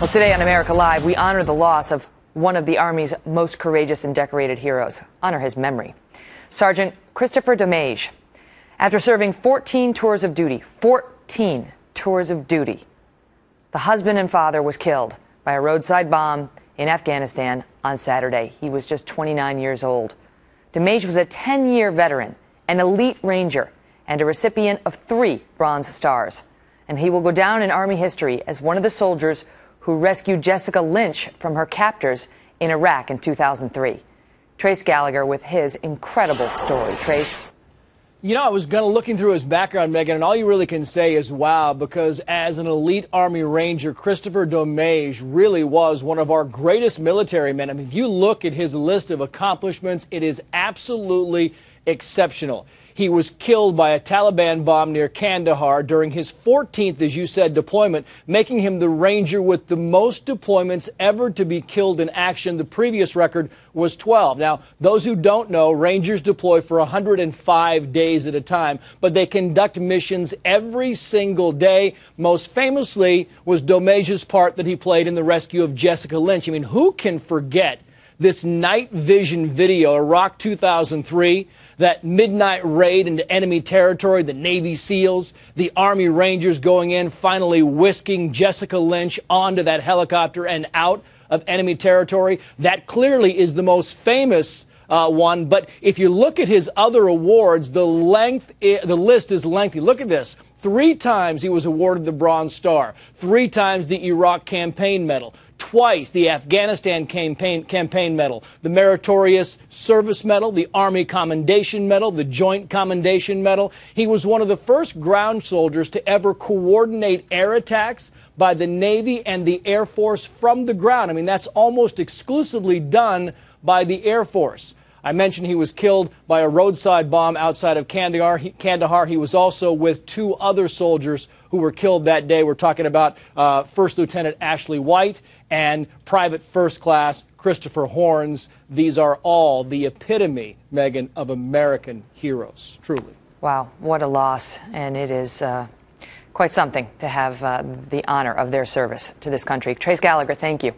Well, today on America Live, we honor the loss of one of the Army's most courageous and decorated heroes, honor his memory. Sergeant Kristoffer Domeij. After serving 14 tours of duty, 14 tours of duty, the husband and father was killed by a roadside bomb in Afghanistan on Saturday. He was just 29 years old. Domeij was a 10 year veteran, an elite ranger, and a recipient of three Bronze Stars. And he will go down in Army history as one of the soldiers who rescued Jessica Lynch from her captors in Iraq in 2003. Trace Gallagher with his incredible story. Trace. You know, I was kind of looking through his background, Megyn, and all you really can say is wow, because as an elite Army Ranger, Kristoffer Domeij really was one of our greatest military men. I mean, if you look at his list of accomplishments, it is absolutely exceptional. He was killed by a Taliban bomb near Kandahar during his 14th, as you said, deployment, making him the Ranger with the most deployments ever to be killed in action. The previous record was 12. Now, those who don't know, Rangers deploy for 105 days at a time, but they conduct missions every single day. Most famously was Domeij's part that he played in the rescue of Jessica Lynch. I mean, who can forget? This night vision video, Iraq 2003, that midnight raid into enemy territory, the Navy SEALs, the Army Rangers going in, finally whisking Jessica Lynch onto that helicopter and out of enemy territory. That clearly is the most famous uh, one. But if you look at his other awards, the length, the list is lengthy. Look at this. Three times he was awarded the Bronze Star. Three times the Iraq Campaign Medal. Twice the Afghanistan Campaign, campaign Medal. The Meritorious Service Medal. The Army Commendation Medal. The Joint Commendation Medal. He was one of the first ground soldiers to ever coordinate air attacks by the Navy and the Air Force from the ground. I mean, that's almost exclusively done by the Air Force. I mentioned he was killed by a roadside bomb outside of Kandahar. He, Kandahar. he was also with two other soldiers who were killed that day. We're talking about uh, First Lieutenant Ashley White and Private First Class Christopher Horns. These are all the epitome, Megyn, of American heroes, truly. Wow, what a loss. And it is uh, quite something to have uh, the honor of their service to this country. Trace Gallagher, thank you.